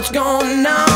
what's going on?